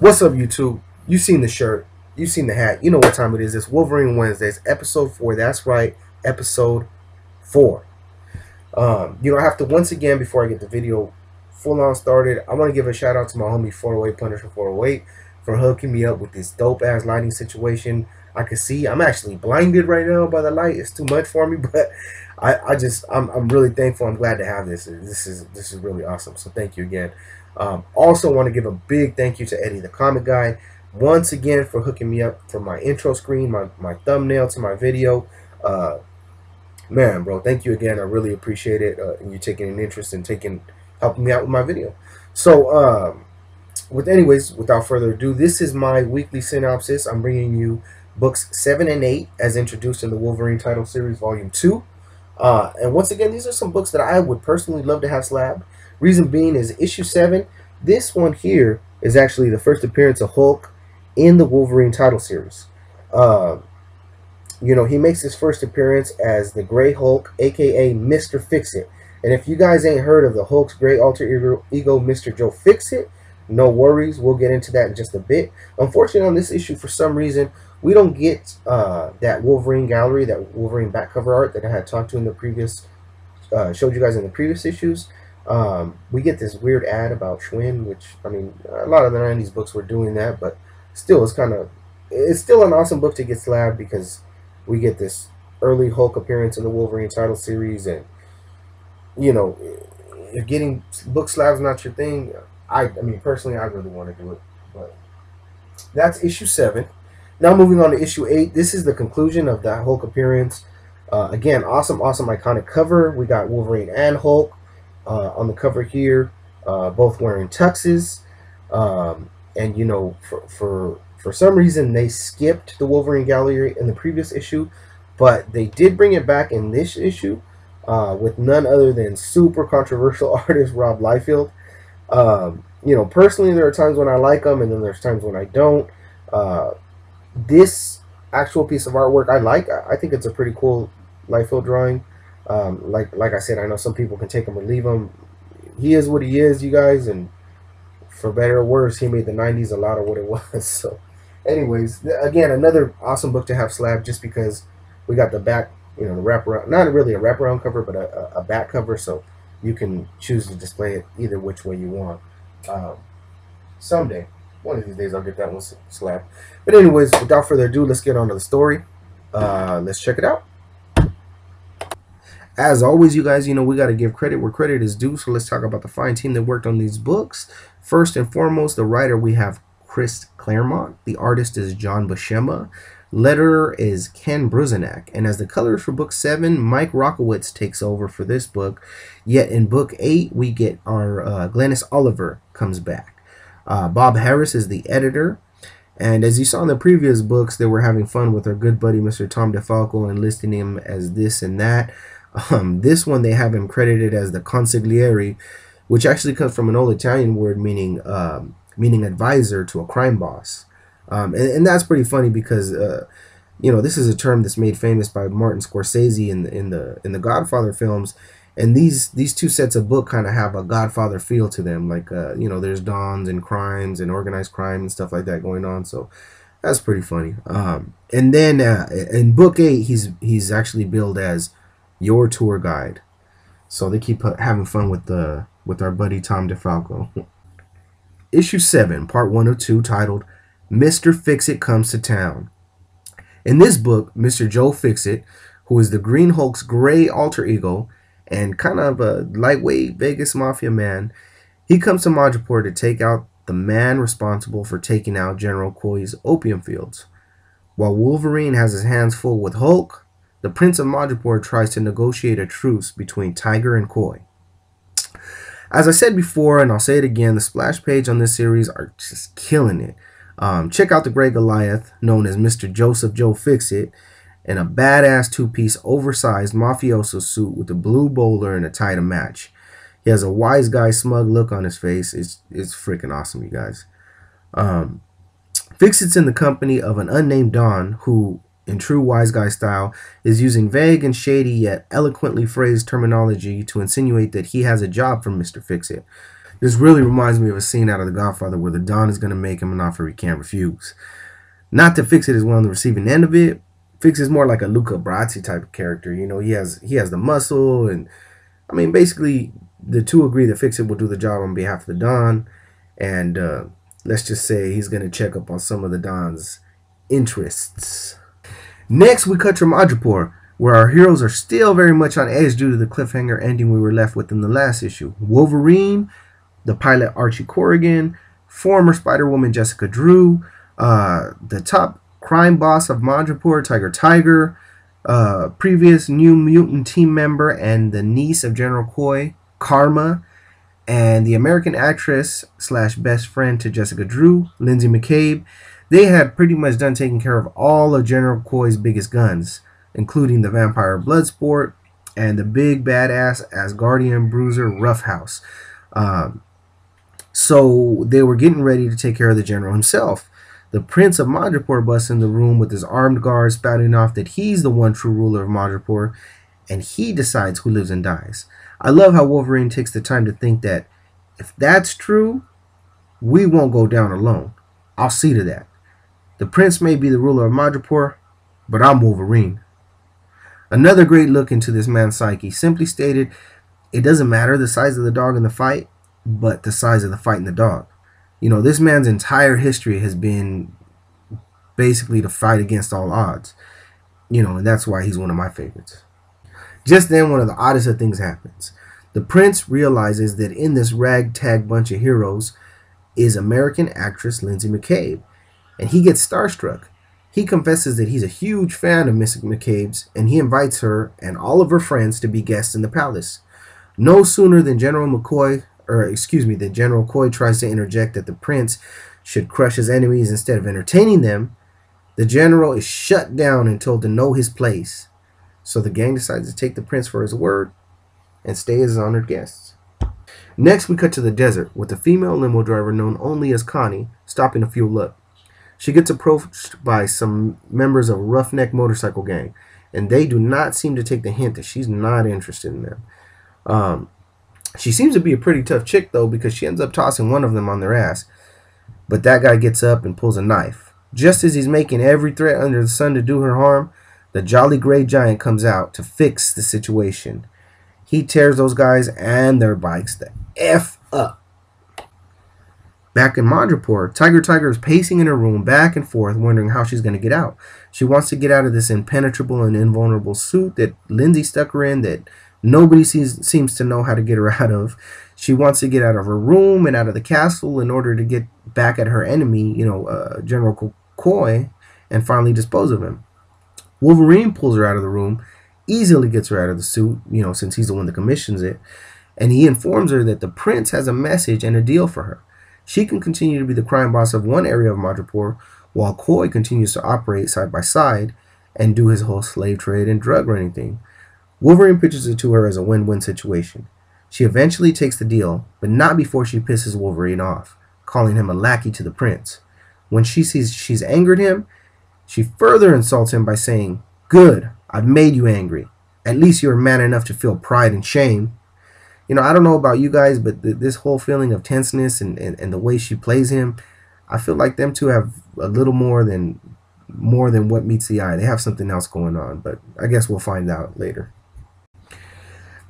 What's up, YouTube? You've seen the shirt. You've seen the hat. You know what time it is. It's Wolverine Wednesdays, episode four. That's right, episode four. Um, you know, I have to once again before I get the video full on started. I want to give a shout out to my homie 408 Punisher 408 for hooking me up with this dope ass lighting situation. I can see I'm actually blinded right now by the light. It's too much for me, but I, I just I'm, I'm really thankful. I'm glad to have this. This is this is really awesome. So thank you again. Um, also want to give a big thank you to Eddie the comic guy once again for hooking me up for my intro screen, my, my thumbnail to my video. Uh, man, bro, thank you again. I really appreciate it. Uh, and you taking an interest in taking helping me out with my video. So, um, with anyways, without further ado, this is my weekly synopsis. I'm bringing you books seven and eight as introduced in the Wolverine title series, volume two. Uh, and once again, these are some books that I would personally love to have slab. Reason being is issue seven. This one here is actually the first appearance of Hulk in the Wolverine title series. Uh, you know, he makes his first appearance as the Gray Hulk, aka Mr. Fixit. And if you guys ain't heard of the Hulk's great alter ego, ego Mr. Joe Fixit, no worries. We'll get into that in just a bit. Unfortunately, on this issue, for some reason, we don't get uh, that Wolverine gallery, that Wolverine back cover art that I had talked to in the previous, uh, showed you guys in the previous issues. Um, we get this weird ad about Schwinn, which, I mean, a lot of the 90s books were doing that, but still, it's kind of, it's still an awesome book to get slabbed because we get this early Hulk appearance in the Wolverine title series, and, you know, if getting book slabs not your thing, I, I mean, personally, I really want to do it, but that's issue seven. Now moving on to issue eight. This is the conclusion of that Hulk appearance. Uh, again, awesome, awesome, iconic cover. We got Wolverine and Hulk uh, on the cover here, uh, both wearing tuxes. Um, and you know, for for for some reason they skipped the Wolverine gallery in the previous issue, but they did bring it back in this issue uh, with none other than super controversial artist Rob Liefeld. Um, you know, personally, there are times when I like them, and then there's times when I don't. Uh, this actual piece of artwork I like. I think it's a pretty cool Liefeld drawing. Um, like like I said, I know some people can take him or leave him. He is what he is, you guys, and for better or worse, he made the '90s a lot of what it was. So, anyways, again, another awesome book to have slab just because we got the back, you know, the wraparound, not really a wraparound cover, but a, a back cover, so you can choose to display it either which way you want. Um, someday, one of these days, I'll get that one slab. But anyways, without further ado, let's get on to the story. Uh, let's check it out. As always, you guys, you know, we got to give credit where credit is due. So let's talk about the fine team that worked on these books. First and foremost, the writer, we have Chris Claremont. The artist is John Buscema. Letterer is Ken Bruzenak. And as the colors for book seven, Mike Rockwitz takes over for this book. Yet in book eight, we get our uh, Glynis Oliver comes back. Uh, Bob Harras is the editor. And as you saw in the previous books, they were having fun with our good buddy, Mr. Tom DeFalco, and listing him as this and that. Um, this one, they have him credited as the consigliere, which actually comes from an old Italian word meaning um, meaning advisor to a crime boss. Um, and, and, that's pretty funny because uh, you know this is a term that's made famous by Martin Scorsese in the, in the in the Godfather films, and these these two sets of book kind of have a Godfather feel to them. Like uh, you know, there's dons and crimes and organized crime and stuff like that going on. So that's pretty funny. Um, and then uh, in book eight, he's he's actually billed as your tour guide. So they keep uh, having fun with the with our buddy Tom DeFalco. Issue 7, part 1 of 2 titled Mr. Fixit Comes to Town. In this book, Mr. Joe Fixit, who is the Green Hulk's gray alter ego and kind of a lightweight Vegas mafia man, he comes to Madripoor to take out the man responsible for taking out General Coy's opium fields. While Wolverine has his hands full with Hulk, the Prince of Madripoor tries to negotiate a truce between Tiger and Coy. As I said before, and I'll say it again, the splash page on this series are just killing it. Um, check out the Grey Goliath, known as Mr. Joseph Joe Fixit, in a badass two-piece oversized mafioso suit with a blue bowler and a tie to match. He has a wise guy smug look on his face. It's, it's freaking awesome, you guys. Um, Fixit's in the company of an unnamed Don who in true wise guy style, is using vague and shady yet eloquently phrased terminology to insinuate that he has a job from Mr. Fixit. This really reminds me of a scene out of The Godfather where the Don is going to make him an offer he can't refuse. Not to fix it one on the receiving end of it. Fix is more like a Luca Brasi type of character. You know, he has he has the muscle, and I mean, basically, the two agree that Fix it will do the job on behalf of the Don, and uh, let's just say he's going to check up on some of the Don's interests. Next, we cut to Madripoor, where our heroes are still very much on edge due to the cliffhanger ending we were left with in the last issue. Wolverine, the pilot Archie Corrigan, former Spider Woman Jessica Drew, uh, the top crime boss of Madripoor, Tiger Tiger, uh, previous New Mutant team member and the niece of General Coy, Karma, and the American actress slash best friend to Jessica Drew, Lindsay McCabe. They had pretty much done taking care of all of General Coy's biggest guns, including the vampire Bloodsport and the big badass Asgardian bruiser Roughhouse. Um, so they were getting ready to take care of the general himself. The Prince of Madripoor busts in the room with his armed guards spouting off that he's the one true ruler of Madripoor, and he decides who lives and dies. I love how Wolverine takes the time to think that if that's true, we won't go down alone. I'll see to that. The prince may be the ruler of Madripoor, but I'm Wolverine. Another great look into this man's psyche. Simply stated, it doesn't matter the size of the dog in the fight, but the size of the fight in the dog. You know, this man's entire history has been basically to fight against all odds. You know, and that's why he's one of my favorites. Just then, one of the oddest of things happens. The prince realizes that in this ragtag bunch of heroes is American actress Lindsay McCabe, and he gets starstruck. He confesses that he's a huge fan of Miss McCabe's, and he invites her and all of her friends to be guests in the palace. No sooner than General McCoy, or excuse me, that General Coy tries to interject that the prince should crush his enemies instead of entertaining them, the general is shut down and told to know his place. So the gang decides to take the prince for his word and stay as honored guests. Next, we cut to the desert with a female limo driver known only as Connie stopping to fuel up. She gets approached by some members of a roughneck motorcycle gang, and they do not seem to take the hint that she's not interested in them. Um, she seems to be a pretty tough chick, though, because she ends up tossing one of them on their ass. But that guy gets up and pulls a knife. Just as he's making every threat under the sun to do her harm, the Jolly Grey Giant comes out to fix the situation. He tears those guys and their bikes the F up. Back in Madripoor, Tiger Tiger is pacing in her room back and forth, wondering how she's going to get out. She wants to get out of this impenetrable and invulnerable suit that Lindsay stuck her in that nobody sees, seems to know how to get her out of. She wants to get out of her room and out of the castle in order to get back at her enemy, you know, uh, General Coy, and finally dispose of him. Wolverine pulls her out of the room, easily gets her out of the suit, you know, since he's the one that commissions it, and he informs her that the prince has a message and a deal for her. She can continue to be the crime boss of one area of Madripoor, while Coy continues to operate side by side and do his whole slave trade and drug running thing. Wolverine pitches it to her as a win win situation. She eventually takes the deal, but not before she pisses Wolverine off, calling him a lackey to the prince. When she sees she's angered him, she further insults him by saying, Good, I've made you angry. At least you're man enough to feel pride and shame you know, I don't know about you guys, but th this whole feeling of tenseness and, and, and the way she plays him, I feel like them two have a little more than more than what meets the eye. They have something else going on, but I guess we'll find out later.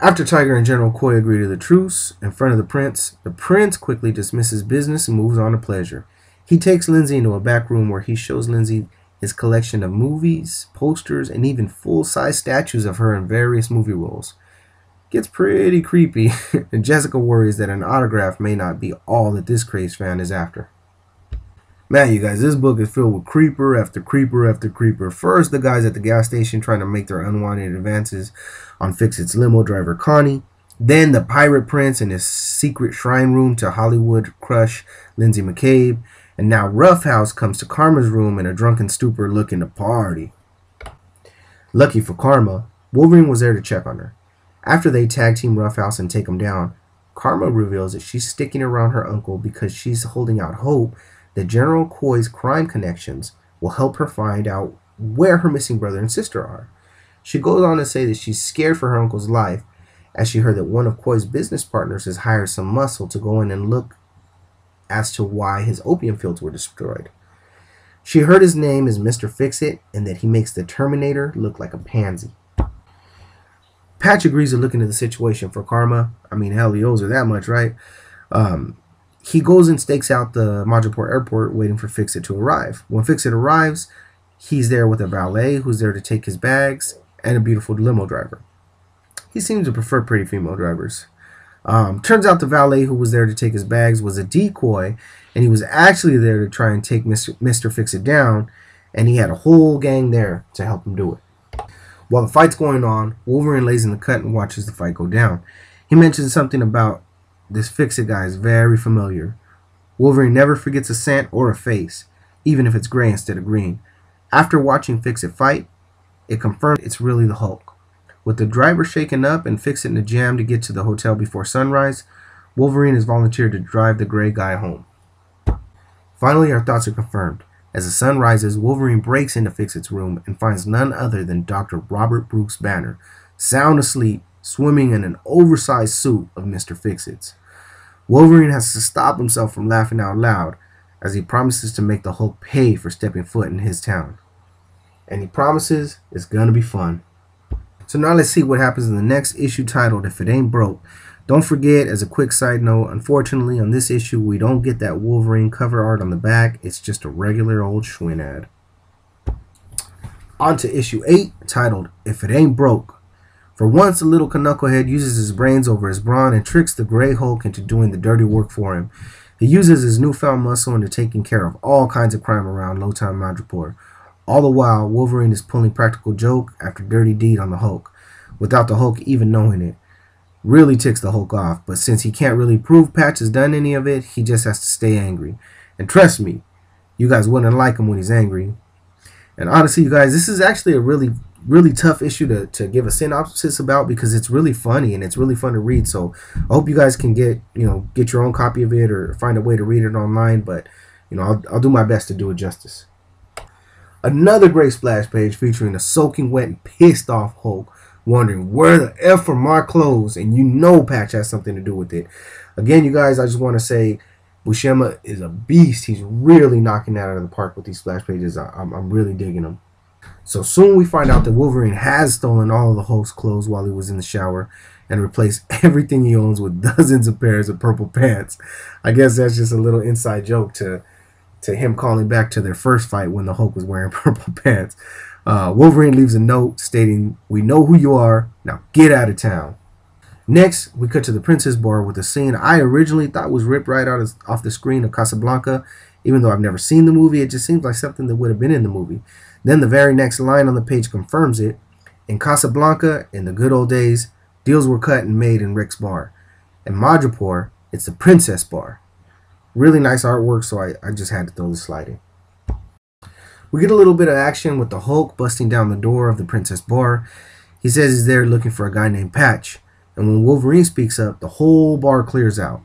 After Tiger and General Coy agree to the truce in front of the prince, the prince quickly dismisses business and moves on to pleasure. He takes Lindsay into a back room where he shows Lindsay his collection of movies, posters, and even full-size statues of her in various movie roles gets pretty creepy, and Jessica worries that an autograph may not be all that this crazed fan is after. Man, you guys, this book is filled with creeper after creeper after creeper. First, the guys at the gas station trying to make their unwanted advances on Fixit's limo driver Connie. Then the pirate prince in his secret shrine room to Hollywood crush Lindsay McCabe. And now Roughhouse comes to Karma's room in a drunken stupor looking to party. Lucky for Karma, Wolverine was there to check on her. After they tag team Roughhouse and take him down, Karma reveals that she's sticking around her uncle because she's holding out hope that General Coy's crime connections will help her find out where her missing brother and sister are. She goes on to say that she's scared for her uncle's life as she heard that one of Coy's business partners has hired some muscle to go in and look as to why his opium fields were destroyed. She heard his name is Mr. Fixit and that he makes the Terminator look like a pansy. Patch agrees to look into the situation for karma. I mean, hell, he owes her that much, right? Um, he goes and stakes out the Madripoor airport, waiting for Fixit to arrive. When Fixit arrives, he's there with a valet who's there to take his bags and a beautiful limo driver. He seems to prefer pretty female drivers. Um, turns out the valet who was there to take his bags was a decoy, and he was actually there to try and take Mr. Mr. Fixit down, and he had a whole gang there to help him do it. While the fight's going on, Wolverine lays in the cut and watches the fight go down. He mentions something about this fix it guy is very familiar. Wolverine never forgets a scent or a face, even if it's gray instead of green. After watching Fixit fight, it confirmed it's really the Hulk. With the driver shaken up and Fixit in a jam to get to the hotel before sunrise, Wolverine has volunteered to drive the gray guy home. Finally, our thoughts are confirmed. As the sun rises, Wolverine breaks into Fixit's room and finds none other than Dr. Robert Bruce Banner, sound asleep, swimming in an oversized suit of Mr. Fixit's. Wolverine has to stop himself from laughing out loud as he promises to make the Hulk pay for stepping foot in his town. And he promises it's gonna be fun. So now let's see what happens in the next issue titled If It Ain't Broke. Don't forget, as a quick side note, unfortunately on this issue we don't get that Wolverine cover art on the back. It's just a regular old Schwinn ad. On to issue 8 titled If It Ain't Broke. For once, the little knucklehead uses his brains over his brawn and tricks the Grey Hulk into doing the dirty work for him. He uses his newfound muscle into taking care of all kinds of crime around Lowtown Madripoor. All the while, Wolverine is pulling practical joke after dirty deed on the Hulk, without the Hulk even knowing it. Really ticks the Hulk off, but since he can't really prove Patch has done any of it, he just has to stay angry. And trust me, you guys wouldn't like him when he's angry. And honestly, you guys, this is actually a really really tough issue to, to give a synopsis about because it's really funny and it's really fun to read. So I hope you guys can get you know get your own copy of it or find a way to read it online. But you know I'll, I'll do my best to do it justice. Another great splash page featuring a soaking wet and pissed off Hulk wondering where the F are my clothes and you know Patch has something to do with it. Again, you guys, I just want to say Buscema is a beast. He's really knocking that out of the park with these splash pages. I, I'm, I'm really digging them. So soon we find out that Wolverine has stolen all of the Hulk's clothes while he was in the shower and replaced everything he owns with dozens of pairs of purple pants. I guess that's just a little inside joke to to him calling back to their first fight when the Hulk was wearing purple pants. Uh, Wolverine leaves a note stating, "We know who you are. Now get out of town." Next, we cut to the Princess Bar with a scene I originally thought was ripped right out of, off the screen of Casablanca. Even though I've never seen the movie, it just seems like something that would have been in the movie. Then the very next line on the page confirms it. In Casablanca, in the good old days, deals were cut and made in Rick's bar. In Madripoor, it's the Princess Bar. Really nice artwork, so I, I just had to throw the slide in. We get a little bit of action with the Hulk busting down the door of the Princess Bar. He says he's there looking for a guy named Patch, and when Wolverine speaks up, the whole bar clears out.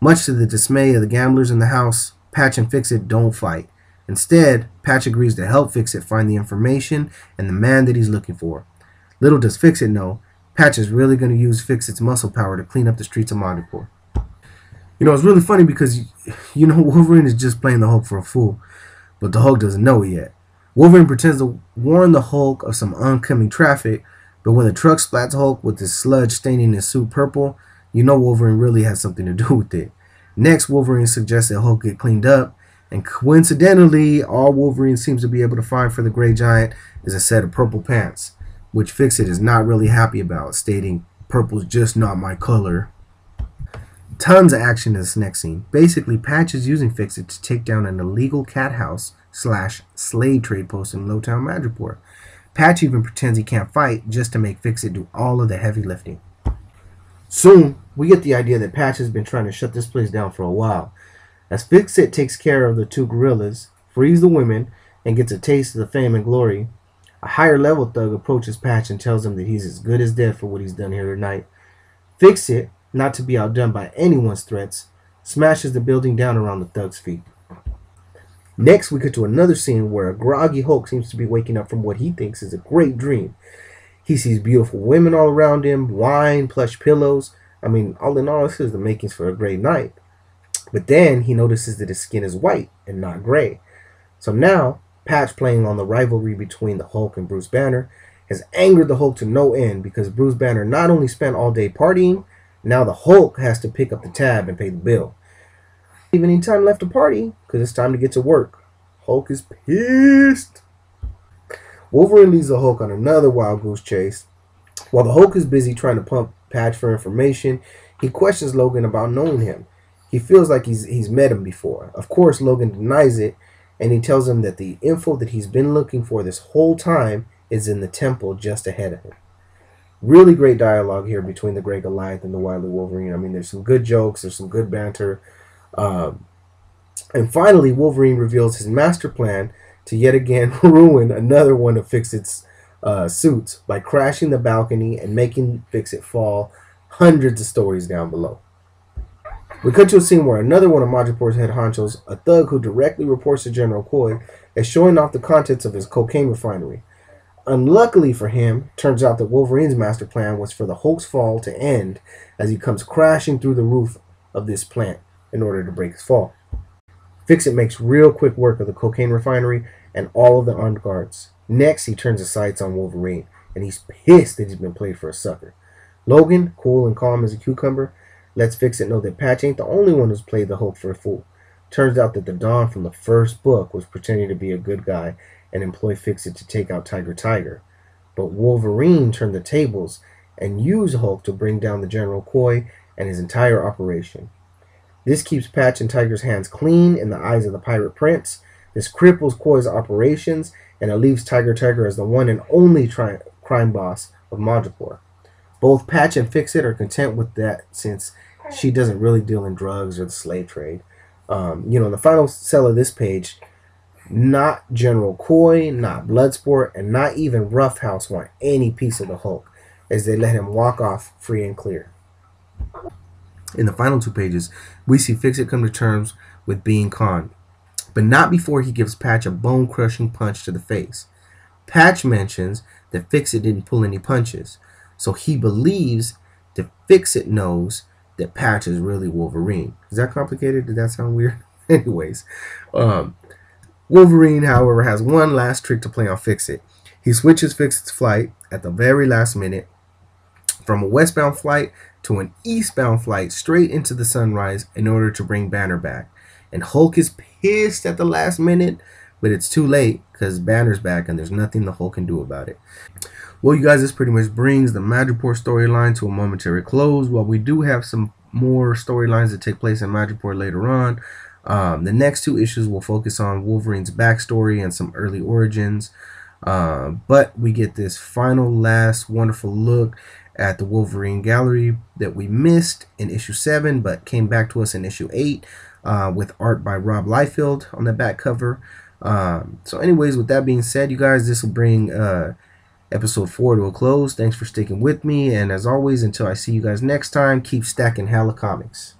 Much to the dismay of the gamblers in the house, Patch and Fixit don't fight. Instead, Patch agrees to help Fixit find the information and the man that he's looking for. Little does Fixit know, Patch is really going to use Fixit's muscle power to clean up the streets of Madripoor. You know, it's really funny because, you know, Wolverine is just playing the Hulk for a fool, but the Hulk doesn't know yet. Wolverine pretends to warn the Hulk of some oncoming traffic, but when the truck splats Hulk with his sludge staining his suit purple, you know Wolverine really has something to do with it. Next, Wolverine suggests that Hulk get cleaned up, and coincidentally, all Wolverine seems to be able to find for the Grey Giant is a set of purple pants, which Fixit is not really happy about, stating, Purple's just not my color. Tons of action in this next scene. Basically, Patch is using Fixit to take down an illegal cat house slash slave trade post in Lowtown Madripoor. Patch even pretends he can't fight just to make Fixit do all of the heavy lifting. Soon, we get the idea that Patch has been trying to shut this place down for a while, as Fixit takes care of the two gorillas, frees the women, and gets a taste of the fame and glory, a higher level thug approaches Patch and tells him that he's as good as dead for what he's done here tonight. Fixit, not to be outdone by anyone's threats, smashes the building down around the thug's feet. Next, we get to another scene where a groggy Hulk seems to be waking up from what he thinks is a great dream. He sees beautiful women all around him, wine, plush pillows. I mean, all in all, this is the makings for a great night. But then he notices that his skin is white and not gray. So now, Patch playing on the rivalry between the Hulk and Bruce Banner has angered the Hulk to no end because Bruce Banner not only spent all day partying, now the Hulk has to pick up the tab and pay the bill. Even any time left to party because it's time to get to work. Hulk is pissed. Wolverine leads the Hulk on another wild goose chase. While the Hulk is busy trying to pump Patch for information, he questions Logan about knowing him. He feels like he's he's met him before. Of course, Logan denies it, and he tells him that the info that he's been looking for this whole time is in the temple just ahead of him. Really great dialogue here between the Great Goliath and the Wily Wolverine. I mean, there's some good jokes, there's some good banter. Um, and finally, Wolverine reveals his master plan to yet again ruin another one of Fixit's uh, suits by crashing the balcony and making Fixit fall hundreds of stories down below. We cut to a scene where another one of Madripoor's head honchos, a thug who directly reports to General Coy, is showing off the contents of his cocaine refinery. Unluckily for him, turns out that Wolverine's master plan was for the Hulk's fall to end as he comes crashing through the roof of this plant in order to break his fall. Fixit makes real quick work of the cocaine refinery and all of the armed guards. Next, he turns his sights on Wolverine, and he's pissed that he's been played for a sucker. Logan, cool and calm as a cucumber, lets Fixit know that Patch ain't the only one who's played the Hulk for a fool. Turns out that the Don from the first book was pretending to be a good guy and employ Fixit to take out Tiger Tiger. But Wolverine turned the tables and used Hulk to bring down the General Coy and his entire operation. This keeps Patch and Tiger's hands clean in the eyes of the Pirate Prince. This cripples Coy's operations and it leaves Tiger Tiger as the one and only tri- crime boss of Madripoor. Both Patch and Fixit are content with that since she doesn't really deal in drugs or the slave trade. Um, you know, in the final cell of this page, not General Coy, not Bloodsport, and not even Roughhouse want any piece of the Hulk as they let him walk off free and clear. In the final two pages, we see Fixit come to terms with being Khan, but not before he gives Patch a bone crushing punch to the face. Patch mentions that Fixit didn't pull any punches, so he believes that Fixit knows that Patch is really Wolverine. Is that complicated? Did that sound weird? Anyways, um, Wolverine, however, has one last trick to play on Fixit. He switches Fixit's flight at the very last minute from a westbound flight to an eastbound flight straight into the sunrise in order to bring Banner back. And Hulk is pissed at the last minute, but it's too late because Banner's back and there's nothing the Hulk can do about it. Well, you guys, this pretty much brings the Madripoor storyline to a momentary close. While we do have some more storylines that take place in Madripoor later on, um, the next two issues will focus on Wolverine's backstory and some early origins. Uh, but we get this final, last, wonderful look at the Wolverine gallery that we missed in issue 7 but came back to us in issue 8 uh, with art by Rob Liefeld on the back cover. Um, so anyways, with that being said, you guys, this will bring uh, episode 4 to a close. Thanks for sticking with me. And as always, until I see you guys next time, keep stacking hella comics.